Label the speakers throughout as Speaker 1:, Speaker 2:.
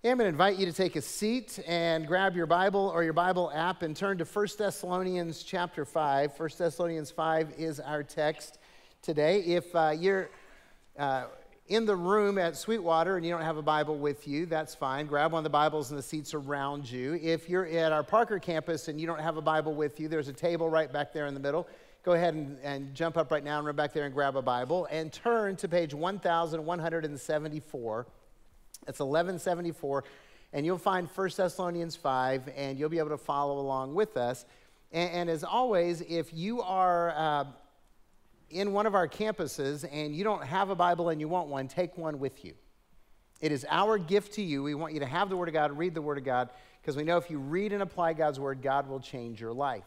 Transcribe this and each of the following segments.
Speaker 1: Hey, I'm going to invite you to take a seat and grab your Bible or your Bible app and turn to 1 Thessalonians chapter 5. 1 Thessalonians 5 is our text today. If uh, you're uh, in the room at Sweetwater and you don't have a Bible with you, that's fine. Grab one of the Bibles in the seats around you. If you're at our Parker campus and you don't have a Bible with you, there's a table right back there in the middle. Go ahead and, and jump up right now and run back there and grab a Bible and turn to page 1174. It's 1174. And you'll find 1 Thessalonians 5, and you'll be able to follow along with us. And, and as always, if you are uh, in one of our campuses and you don't have a Bible and you want one, take one with you. It is our gift to you. We want you to have the Word of God, read the Word of God, because we know if you read and apply God's Word, God will change your life.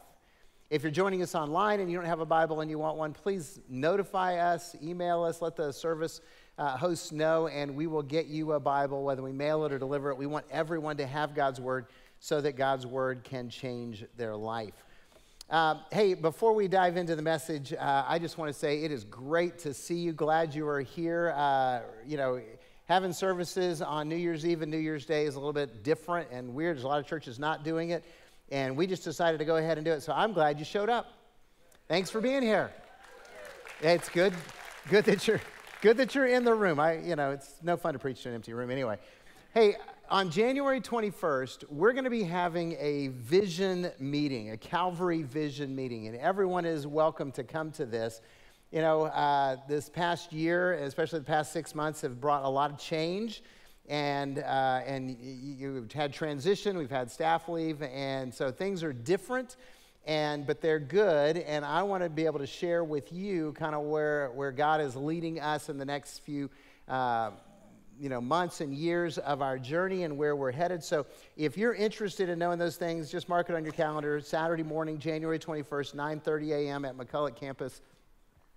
Speaker 1: If you're joining us online and you don't have a Bible and you want one, please notify us, email us, let the service uh, hosts know, and we will get you a Bible, whether we mail it or deliver it. We want everyone to have God's Word so that God's Word can change their life. Uh, hey, before we dive into the message, uh, I just want to say it is great to see you. Glad you are here. Uh, you know, having services on New Year's Eve and New Year's Day is a little bit different and weird. There's a lot of churches not doing it, and we just decided to go ahead and do it. So I'm glad you showed up. Thanks for being here. It's good, good that you're Good that you're in the room. I, you know, it's no fun to preach to an empty room anyway. Hey, on January 21st, we're going to be having a vision meeting, a Calvary vision meeting, and everyone is welcome to come to this. You know, uh, this past year, especially the past six months, have brought a lot of change, and uh, and you've had transition, we've had staff leave, and so things are different and but they're good and i want to be able to share with you kind of where where god is leading us in the next few uh, you know months and years of our journey and where we're headed. So if you're interested in knowing those things just mark it on your calendar. Saturday morning january 21st 9.30 a.m at mcculloch campus.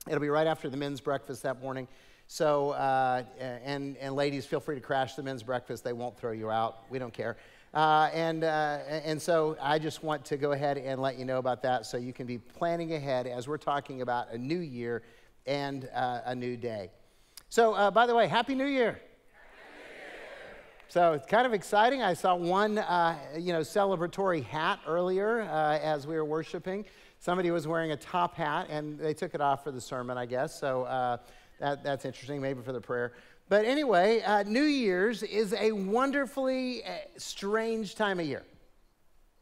Speaker 1: It'll be right after the men's breakfast that morning. So uh, and and ladies feel free to crash the men's breakfast. They won't throw you out. We don't care uh, and, uh, and so I just want to go ahead and let you know about that so you can be planning ahead as we're talking about a new year and uh, a new day. So, uh, by the way, Happy New Year. So it's kind of exciting. I saw one, uh, you know, celebratory hat earlier uh, as we were worshiping. Somebody was wearing a top hat, and they took it off for the sermon, I guess. So that, that's interesting, maybe for the prayer. But anyway, uh, New Year's is a wonderfully uh, strange time of year.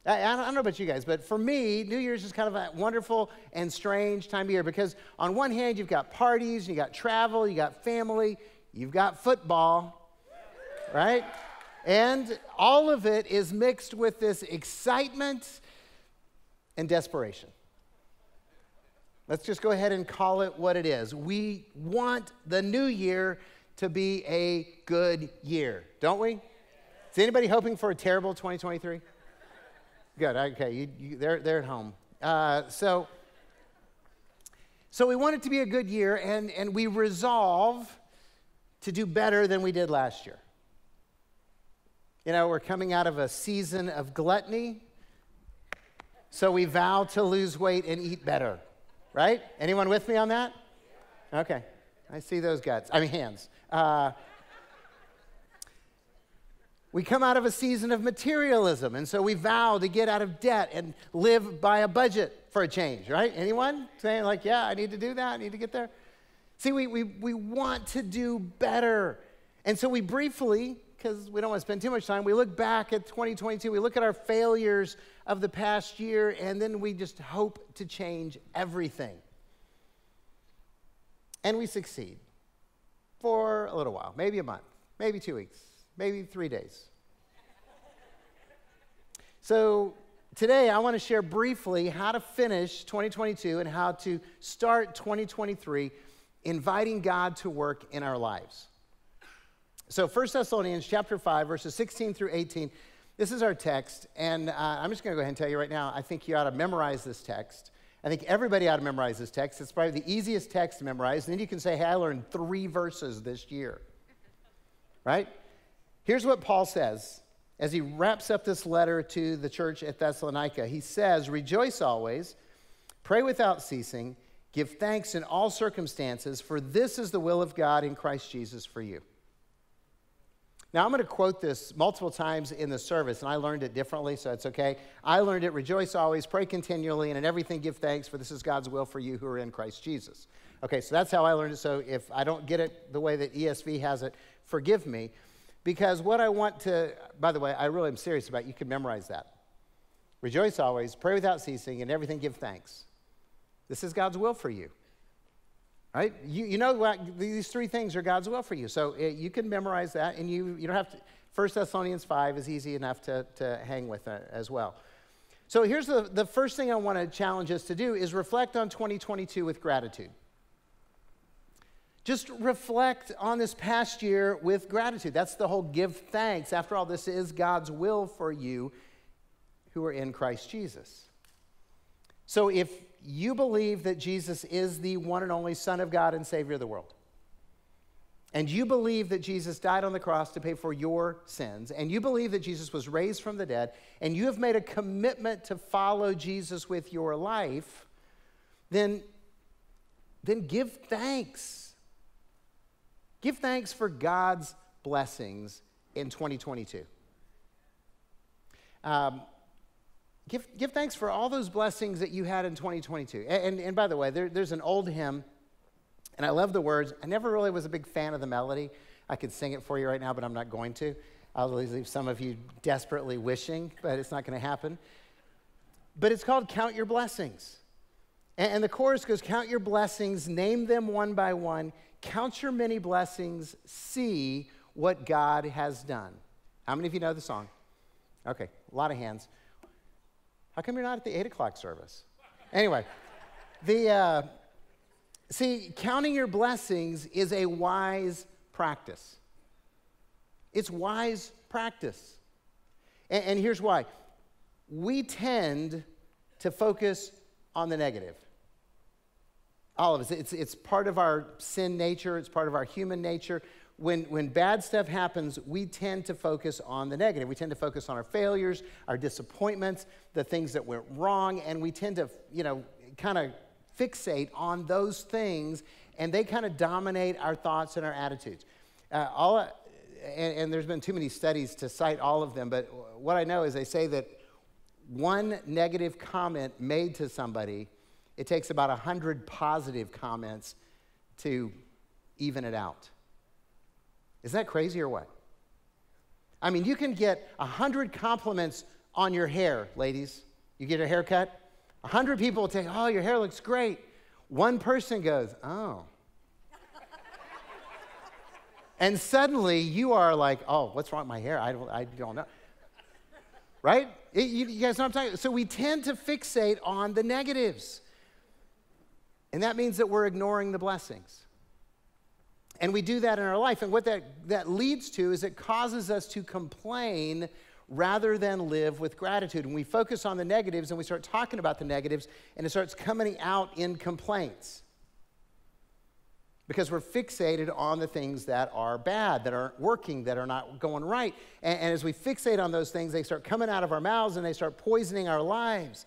Speaker 1: I, I, don't know about you guys, but for me, New Year's is kind of a wonderful and strange time of year because, on one hand, you've got parties, you got travel, you got family, you've got football, right? And all of it is mixed with this excitement and desperation. Let's just go ahead and call it what it is. We want the new year to be a good year, don't we? Is anybody hoping for a terrible 2023? Good. Okay, you, you, they're, they're at home. Uh, so, so we want it to be a good year, and, and we resolve to do better than we did last year. You know, we're coming out of a season of gluttony, so we vow to lose weight and eat better, right? Anyone with me on that? Okay, I see those guts. I mean, hands. Uh, we come out of a season of materialism, and so we vow to get out of debt and live by a budget for a change, right? Anyone saying, like, yeah, I need to do that, I need to get there? See, we, we, we want to do better. And so we briefly, because we don't want to spend too much time, we look back at 2022, we look at our failures of the past year, and then we just hope to change everything. And we succeed for a little while, maybe a month, maybe two weeks, maybe three days. so, today I want to share briefly how to finish 2022 and how to start 2023 inviting God to work in our lives. So, 1 Thessalonians chapter 5, verses 16 through 18. This is our text, and uh, I'm just going to go ahead and tell you right now, I think you ought to memorize this text. I think everybody ought to memorize this text. It's probably the easiest text to memorize. And then you can say, hey, I learned three verses this year. Right? Here's what Paul says as he wraps up this letter to the church at Thessalonica. He says, Rejoice always, pray without ceasing, give thanks in all circumstances, for this is the will of God in Christ Jesus for you. Now, I'm going to quote this multiple times in the service, and I learned it differently, so it's okay. I learned it rejoice always, pray continually, and in everything give thanks, for this is God's will for you who are in Christ Jesus. Okay, so that's how I learned it. So if I don't get it the way that ESV has it, forgive me. Because what I want to, by the way, I really am serious about, you can memorize that. Rejoice always, pray without ceasing, and everything give thanks. This is God's will for you. Right? You, you know what, these three things are God's will for you. So it, you can memorize that, and you, you don't have to. 1 Thessalonians 5 is easy enough to, to hang with uh, as well. So here's the, the first thing I want to challenge us to do is reflect on 2022 with gratitude. Just reflect on this past year with gratitude. That's the whole give thanks. After all, this is God's will for you who are in Christ Jesus. So if you believe that Jesus is the one and only Son of God and Savior of the world, and you believe that Jesus died on the cross to pay for your sins, and you believe that Jesus was raised from the dead, and you have made a commitment to follow Jesus with your life, then, then give thanks. Give thanks for God's blessings in 2022. Um, Give, give thanks for all those blessings that you had in 2022. And, and, and by the way, there, there's an old hymn, and I love the words. I never really was a big fan of the melody. I could sing it for you right now, but I'm not going to. I'll leave some of you desperately wishing, but it's not going to happen. But it's called Count Your Blessings. And, and the chorus goes Count your blessings, name them one by one, count your many blessings, see what God has done. How many of you know the song? Okay, a lot of hands. How come you're not at the 8 o'clock service? Anyway, the, uh, see, counting your blessings is a wise practice. It's wise practice. And, and here's why we tend to focus on the negative. All of us. It's, it's part of our sin nature, it's part of our human nature when, when bad stuff happens, we tend to focus on the negative. We tend to focus on our failures, our disappointments, the things that went wrong, and we tend to, you know, kind of fixate on those things, and they kind of dominate our thoughts and our attitudes. Uh, all, and, and there's been too many studies to cite all of them, but what I know is they say that one negative comment made to somebody, it takes about 100 positive comments to even it out. Is that crazy or what? I mean, you can get 100 compliments on your hair, ladies. You get a haircut, 100 people will say, Oh, your hair looks great. One person goes, Oh. and suddenly you are like, Oh, what's wrong with my hair? I don't, I don't know. right? It, you, you guys know what I'm talking? So we tend to fixate on the negatives. And that means that we're ignoring the blessings. And we do that in our life. And what that, that leads to is it causes us to complain rather than live with gratitude. And we focus on the negatives and we start talking about the negatives, and it starts coming out in complaints. Because we're fixated on the things that are bad, that aren't working, that are not going right. And, and as we fixate on those things, they start coming out of our mouths and they start poisoning our lives.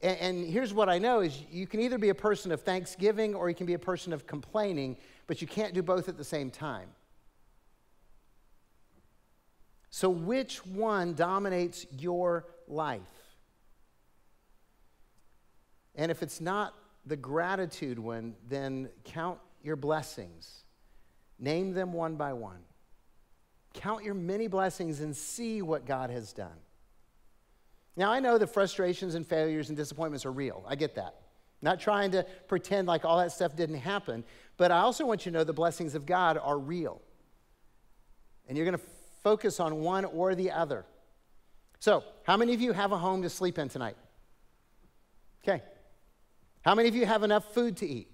Speaker 1: And, and here's what I know is you can either be a person of thanksgiving or you can be a person of complaining but you can't do both at the same time. So, which one dominates your life? And if it's not the gratitude one, then count your blessings. Name them one by one. Count your many blessings and see what God has done. Now, I know the frustrations and failures and disappointments are real. I get that. Not trying to pretend like all that stuff didn't happen, but I also want you to know the blessings of God are real. And you're going to focus on one or the other. So, how many of you have a home to sleep in tonight? Okay. How many of you have enough food to eat?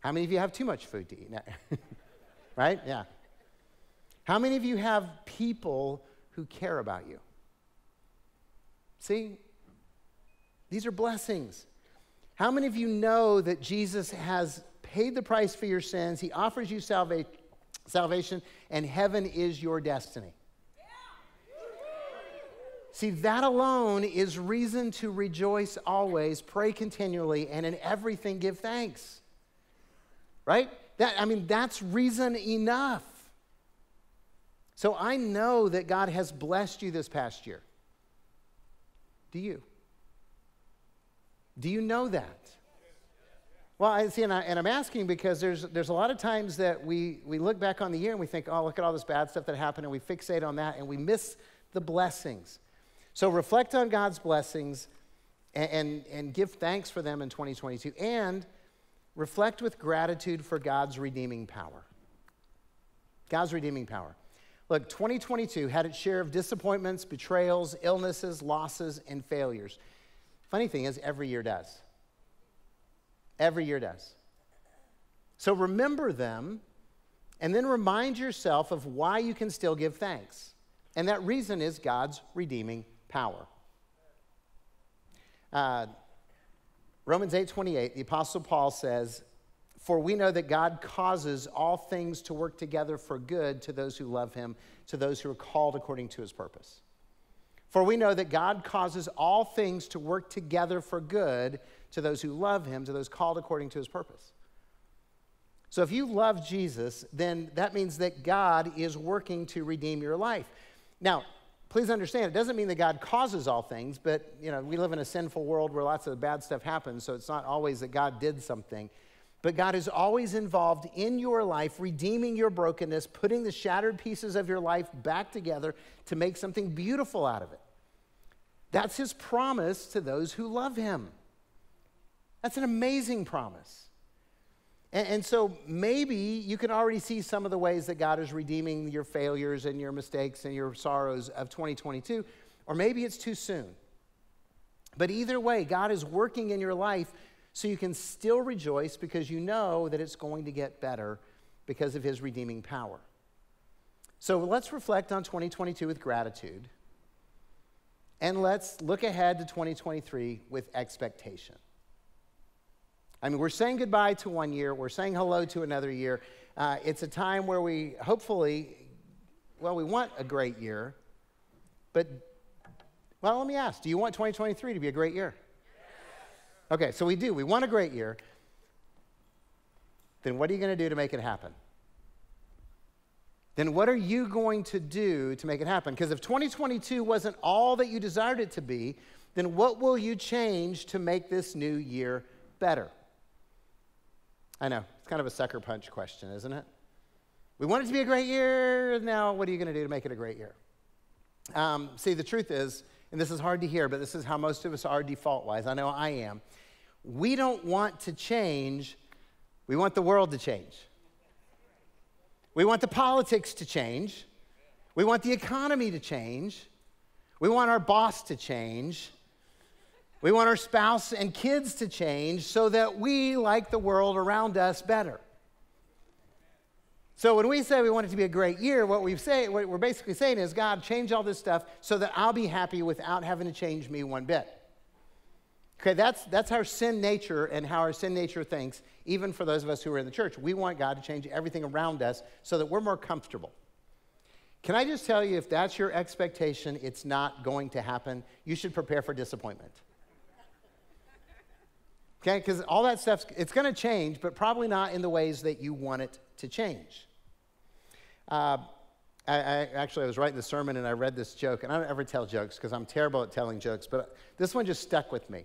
Speaker 1: How many of you have too much food to eat? right? Yeah. How many of you have people who care about you? See? These are blessings. How many of you know that Jesus has paid the price for your sins. He offers you salva- salvation, and heaven is your destiny. See, that alone is reason to rejoice always, pray continually, and in everything give thanks. Right? That, I mean, that's reason enough. So I know that God has blessed you this past year. Do you? Do you know that? Well, I see, and, I, am asking because there's, there's a lot of times that we, we look back on the year and we think, oh, look at all this bad stuff that happened, and we fixate on that and we miss the blessings. So reflect on God's blessings and, and, and give thanks for them in 2022 and reflect with gratitude for God's redeeming power. God's redeeming power. Look, 2022 had its share of disappointments, betrayals, illnesses, losses, and failures. Funny thing is, every year does. Every year does. So remember them and then remind yourself of why you can still give thanks. And that reason is God's redeeming power. Uh, Romans 8:28, the apostle Paul says, "For we know that God causes all things to work together for good to those who love him, to those who are called according to his purpose." For we know that God causes all things to work together for good to those who love him, to those called according to his purpose. So if you love Jesus, then that means that God is working to redeem your life. Now, please understand, it doesn't mean that God causes all things, but you know, we live in a sinful world where lots of bad stuff happens, so it's not always that God did something. But God is always involved in your life, redeeming your brokenness, putting the shattered pieces of your life back together to make something beautiful out of it. That's his promise to those who love him. That's an amazing promise. And, and, so maybe you can already see some of the ways that God is redeeming your failures and your mistakes and your sorrows of 2022, or maybe it's too soon. But either way, God is working in your life so you can still rejoice because you know that it's going to get better because of his redeeming power. So let's reflect on 2022 with gratitude. And let's look ahead to 2023 with expectation. I mean, we're saying goodbye to one year, we're saying hello to another year. Uh, it's a time where we hopefully, well, we want a great year, but, well, let me ask do you want 2023 to be a great year? Okay, so we do. We want a great year. Then what are you going to do to make it happen? Then what are you going to do to make it happen? Because if 2022 wasn't all that you desired it to be, then what will you change to make this new year better? I know, it's kind of a sucker punch question, isn't it? We want it to be a great year. Now, what are you going to do to make it a great year? Um, see, the truth is, and this is hard to hear, but this is how most of us are default wise. I know I am. We don't want to change, we want the world to change. We want the politics to change. We want the economy to change. We want our boss to change. We want our spouse and kids to change so that we like the world around us better. So when we say we want it to be a great year, what we say, what we're basically saying is, God, change all this stuff so that I'll be happy without having to change me one bit. Okay, that's, that's our sin nature and how our sin nature thinks, even for those of us who are in the church. We want God to change everything around us so that we're more comfortable. Can I just tell you, if that's your expectation, it's not going to happen. You should prepare for disappointment. Okay, because all that stuff, it's going to change, but probably not in the ways that you want it to change. Uh, I, I, actually, I was writing the sermon and I read this joke, and I don't ever tell jokes because I'm terrible at telling jokes, but this one just stuck with me.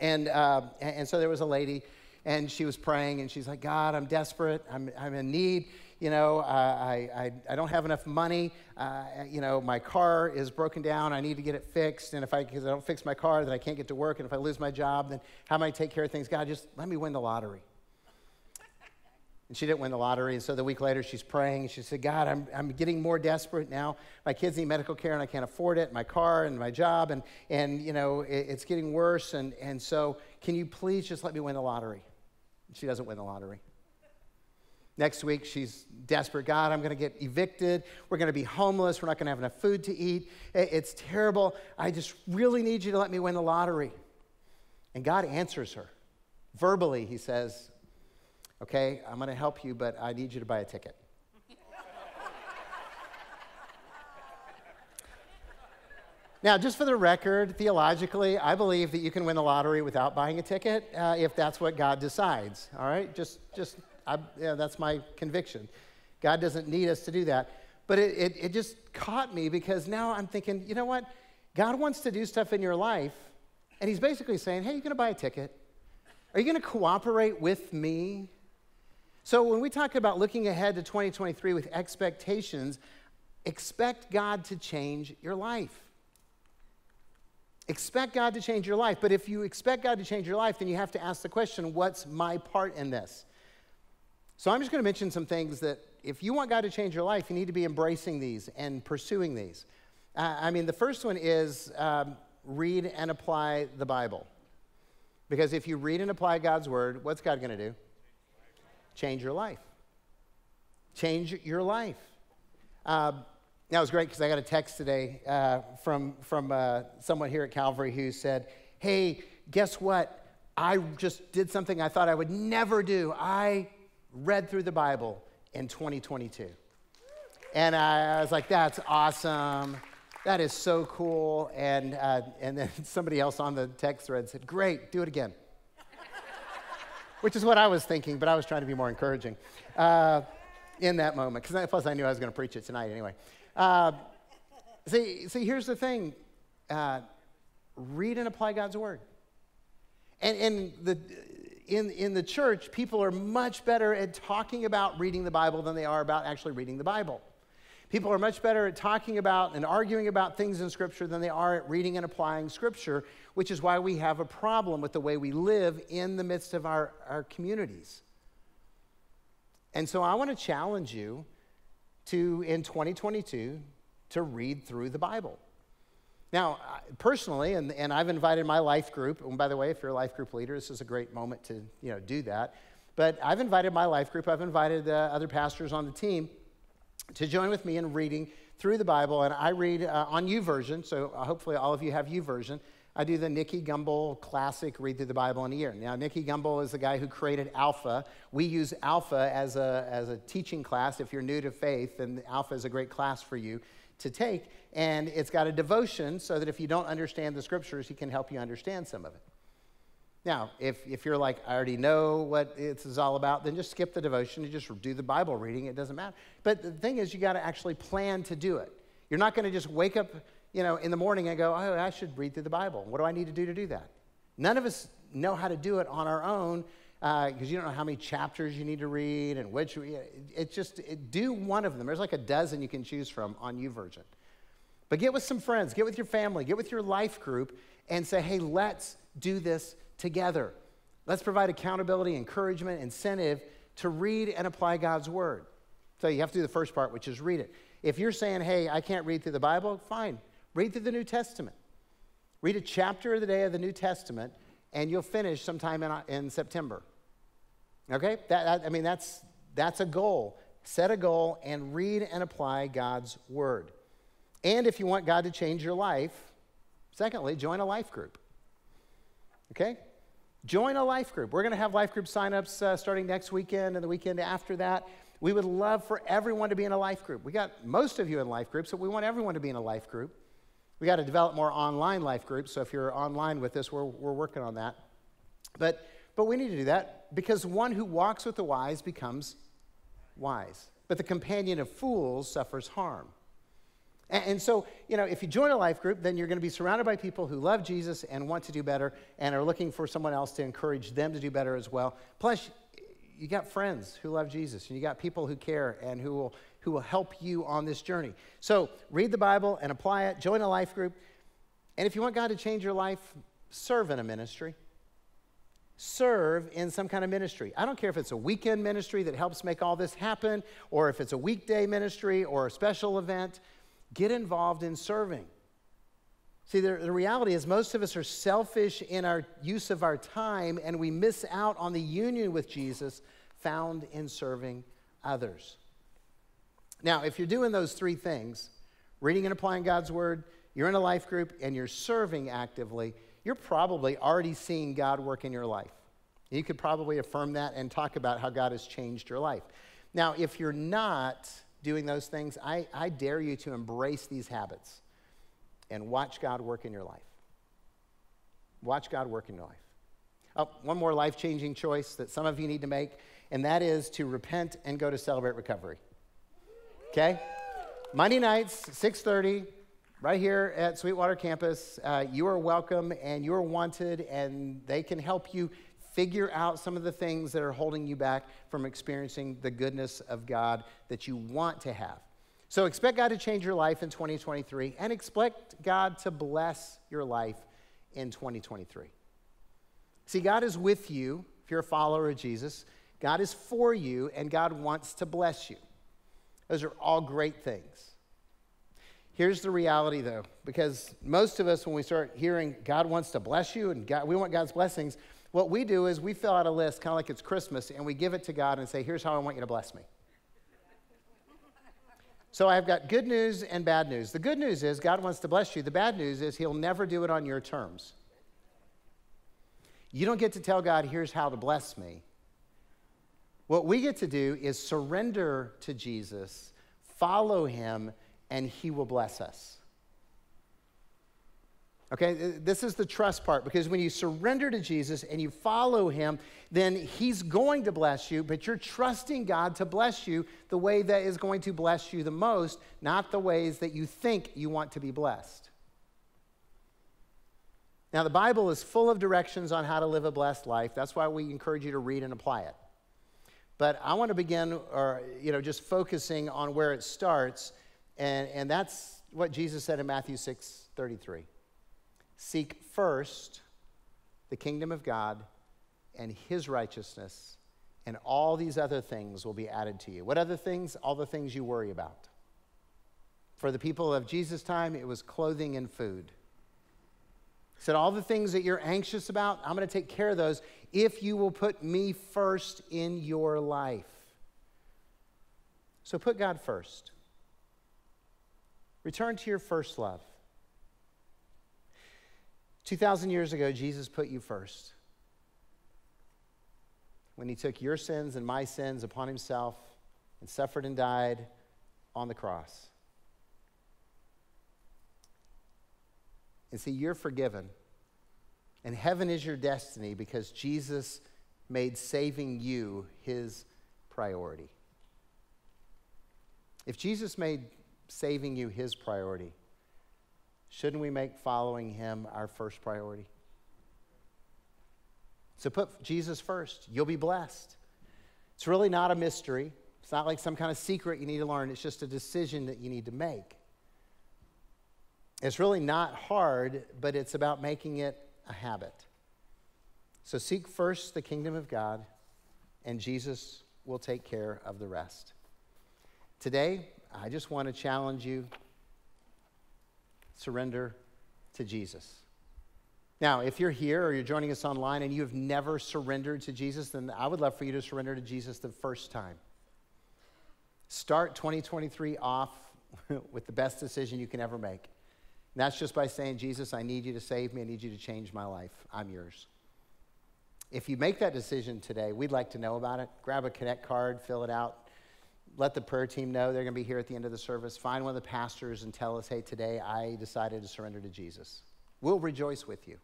Speaker 1: And, uh, and so there was a lady, and she was praying, and she's like, God, I'm desperate. I'm, I'm in need you know, uh, I, I, I, don't have enough money. Uh, you know, my car is broken down. I need to get it fixed. And if I, because I don't fix my car, then I can't get to work. And if I lose my job, then how am I take care of things? God, just let me win the lottery. And she didn't win the lottery. And so the week later, she's praying. And She said, God, I'm, I'm getting more desperate now. My kids need medical care and I can't afford it. My car and my job. And, and you know, it, it's getting worse. And, and so can you please just let me win the lottery? She doesn't win the lottery. Next week, she's desperate. God, I'm going to get evicted. We're going to be homeless. We're not going to have enough food to eat. It's terrible. I just really need you to let me win the lottery. And God answers her. Verbally, He says, Okay, I'm going to help you, but I need you to buy a ticket. Now, just for the record, theologically, I believe that you can win the lottery without buying a ticket uh, if that's what God decides. All right, just just I, yeah, that's my conviction. God doesn't need us to do that. but it, it, it just caught me because now I'm thinking, you know what? God wants to do stuff in your life, and He's basically saying, hey, you're going to buy a ticket. Are you going to cooperate with me? So when we talk about looking ahead to 2023 with expectations, expect God to change your life. Expect God to change your life. But if you expect God to change your life, then you have to ask the question what's my part in this? So I'm just going to mention some things that if you want God to change your life, you need to be embracing these and pursuing these. Uh, I mean, the first one is um, read and apply the Bible. Because if you read and apply God's word, what's God going to do? Change your life. Change your life. Uh, that was great because I got a text today uh, from, from uh, someone here at Calvary who said, Hey, guess what? I just did something I thought I would never do. I read through the Bible in 2022. And I, I was like, That's awesome. That is so cool. And, uh, and then somebody else on the text thread said, Great, do it again. Which is what I was thinking, but I was trying to be more encouraging uh, in that moment. Because plus, I knew I was going to preach it tonight anyway. Uh, see, see, here's the thing uh, read and apply God's word. And, and the, in, in the church, people are much better at talking about reading the Bible than they are about actually reading the Bible. People are much better at talking about and arguing about things in Scripture than they are at reading and applying Scripture, which is why we have a problem with the way we live in the midst of our, our communities. And so I want to challenge you to, in 2022, to read through the Bible. Now, personally, and, and I've invited my life group, and by the way, if you're a life group leader, this is a great moment to you know, do that. But I've invited my life group, I've invited other pastors on the team to join with me in reading through the Bible. And I read uh, on YouVersion, so hopefully all of you have YouVersion. I do the Nicky Gumbel classic Read Through the Bible in a Year. Now, Nicky Gumbel is the guy who created Alpha. We use Alpha as a, as a teaching class. If you're new to faith, then Alpha is a great class for you to take. And it's got a devotion so that if you don't understand the scriptures, he can help you understand some of it. Now, if, if you're like, I already know what this is all about, then just skip the devotion and just do the Bible reading. It doesn't matter. But the thing is, you got to actually plan to do it. You're not going to just wake up you know, in the morning I go, oh, I should read through the Bible. What do I need to do to do that? None of us know how to do it on our own because uh, you don't know how many chapters you need to read and which. It's just it, do one of them. There's like a dozen you can choose from on YouVersion. But get with some friends, get with your family, get with your life group, and say, hey, let's do this together. Let's provide accountability, encouragement, incentive to read and apply God's word. So you have to do the first part, which is read it. If you're saying, hey, I can't read through the Bible, fine. Read through the New Testament. Read a chapter of the day of the New Testament, and you'll finish sometime in, in September. Okay? That, I mean, that's, that's a goal. Set a goal and read and apply God's word. And if you want God to change your life, secondly, join a life group. Okay? Join a life group. We're going to have life group signups uh, starting next weekend and the weekend after that. We would love for everyone to be in a life group. We got most of you in life groups, but we want everyone to be in a life group. We got to develop more online life groups. So if you're online with us, we're, we're working on that. But, but we need to do that because one who walks with the wise becomes wise. But the companion of fools suffers harm. And, and so, you know, if you join a life group, then you're going to be surrounded by people who love Jesus and want to do better and are looking for someone else to encourage them to do better as well. Plus, you got friends who love Jesus and you got people who care and who will who will help you on this journey. So read the Bible and apply it, join a life group. And if you want God to change your life, serve in a ministry. Serve in some kind of ministry. I don't care if it's a weekend ministry that helps make all this happen, or if it's a weekday ministry or a special event. Get involved in serving. See, the, the, reality is, most of us are selfish in our use of our time, and we miss out on the union with Jesus found in serving others. Now, if you're doing those three things, reading and applying God's word, you're in a life group, and you're serving actively, you're probably already seeing God work in your life. You could probably affirm that and talk about how God has changed your life. Now, if you're not doing those things, I, I dare you to embrace these habits and watch God work in your life. Watch God work in your life. Oh, one more life changing choice that some of you need to make, and that is to repent and go to celebrate recovery. Okay? Monday nights, 6:30, right here at Sweetwater campus. Uh, you are welcome and you are wanted, and they can help you figure out some of the things that are holding you back from experiencing the goodness of God that you want to have. So expect God to change your life in 2023 and expect God to bless your life in 2023. See, God is with you if you're a follower of Jesus. God is for you, and God wants to bless you. Those are all great things. Here's the reality, though, because most of us, when we start hearing God wants to bless you and God, we want God's blessings, what we do is we fill out a list, kind of like it's Christmas, and we give it to God and say, Here's how I want you to bless me. so I've got good news and bad news. The good news is God wants to bless you, the bad news is He'll never do it on your terms. You don't get to tell God, Here's how to bless me. What we get to do is surrender to Jesus, follow Him, and He will bless us. Okay, this is the trust part because when you surrender to Jesus and you follow him, then he's going to bless you, but you're trusting God to bless you the way that is going to bless you the most, not the ways that you think you want to be blessed. Now, the Bible is full of directions on how to live a blessed life. That's why we encourage you to read and apply it. But I want to begin, or, you know, just focusing on where it starts, and, and that's what Jesus said in Matthew 6 33. Seek first the kingdom of God and his righteousness, and all these other things will be added to you. What other things? All the things you worry about. For the people of Jesus' time, it was clothing and food. Said, All the things that you're anxious about, I'm going to take care of those if you will put me first in your life. So put God first. Return to your first love. 2,000 years ago, Jesus put you first. When he took your sins and my sins upon himself and suffered and died on the cross. And see, you're forgiven. And heaven is your destiny because Jesus made saving you his priority. If Jesus made saving you his priority, Shouldn't we make following him our first priority? So put Jesus first. You'll be blessed. It's really not a mystery. It's not like some kind of secret you need to learn. It's just a decision that you need to make. It's really not hard, but it's about making it a habit. So seek first the kingdom of God, and Jesus will take care of the rest. Today, I just want to challenge you surrender to Jesus. Now, if you're here or you're joining us online and you have never surrendered to Jesus, then I would love for you to surrender to Jesus the first time. Start 2023 off with the best decision you can ever make. And that's just by saying, Jesus, I need you to save me. I need you to change my life. I'm yours. If you make that decision today, we'd like to know about it. Grab a Connect card, fill it out, let the prayer team know they're going to be here at the end of the service. Find one of the pastors and tell us, hey, today I decided to surrender to Jesus. We'll rejoice with you.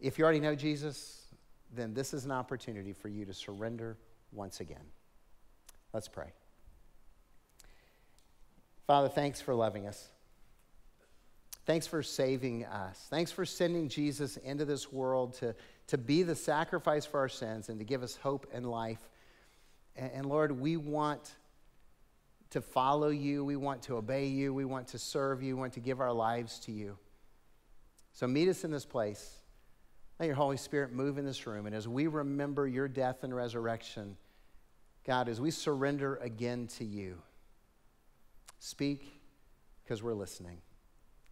Speaker 1: If you already know Jesus, then this is an opportunity for you to surrender once again. Let's pray. Father, thanks for loving us. Thanks for saving us. Thanks for sending Jesus into this world to, to be the sacrifice for our sins and to give us hope and life. And, and Lord, we want to follow you. We want to obey you. We want to serve you. We want to give our lives to you. So meet us in this place. Let your Holy Spirit move in this room. And as we remember your death and resurrection, God, as we surrender again to you, speak because we're listening.